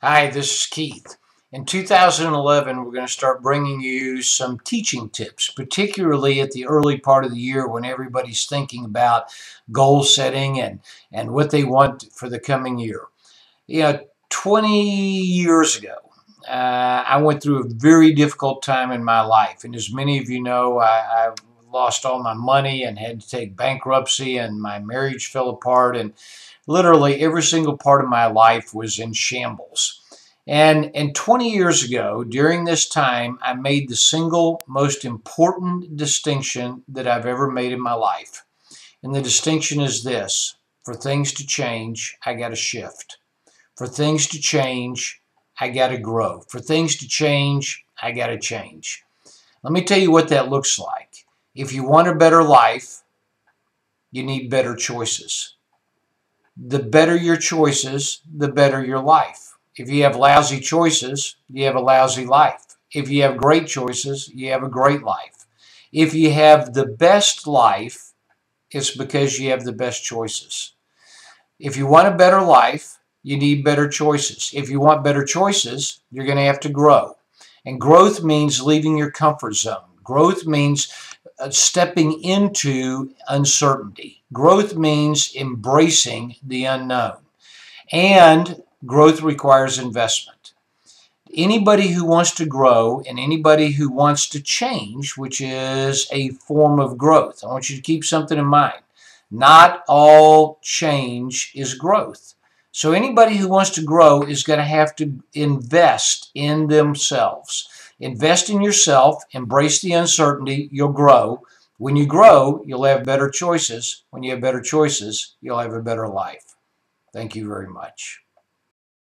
Hi, this is Keith. In 2011, we're going to start bringing you some teaching tips, particularly at the early part of the year when everybody's thinking about goal setting and, and what they want for the coming year. You know, 20 years ago, uh, I went through a very difficult time in my life. And as many of you know, I, I lost all my money and had to take bankruptcy, and my marriage fell apart. And literally every single part of my life was in shambles. And, and 20 years ago, during this time, I made the single most important distinction that I've ever made in my life. And the distinction is this for things to change, I got to shift. For things to change, I got to grow. For things to change, I got to change. Let me tell you what that looks like. If you want a better life, you need better choices the better your choices, the better your life. If you have lousy choices, you have a lousy life. If you have great choices, you have a great life. If you have the best life, it's because you have the best choices. If you want a better life, you need better choices. If you want better choices, you're going to have to grow. And growth means leaving your comfort zone. Growth means Uh, stepping into uncertainty. Growth means embracing the unknown. And growth requires investment. Anybody who wants to grow and anybody who wants to change, which is a form of growth, I want you to keep something in mind. Not all change is growth. So anybody who wants to grow is going to have to invest in themselves. Invest in yourself, embrace the uncertainty, you'll grow. When you grow, you'll have better choices. When you have better choices, you'll have a better life. Thank you very much.